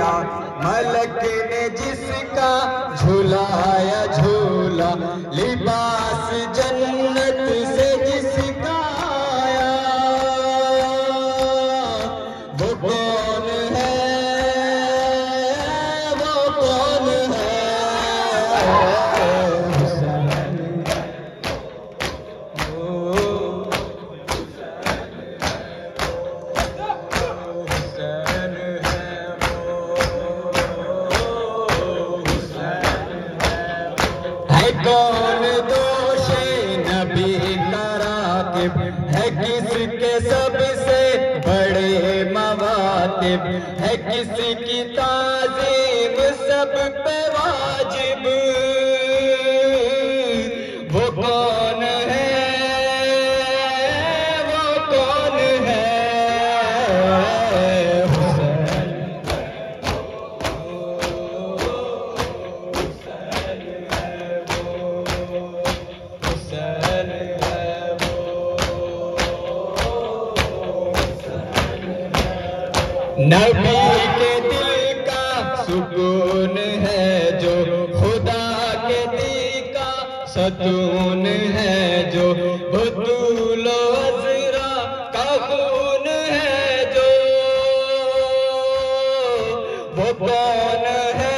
झंडा मलक ने जिसका झूलाया झूला। ले है कौन दोष नबी करातिब है किसके सबसे बड़े मवातिब है किसी की ताजीब सब नबी के दिल का सुकून है जो खुदा के दिल का सतून है जो बतूलो अजरा कबून है जो वो कौन है?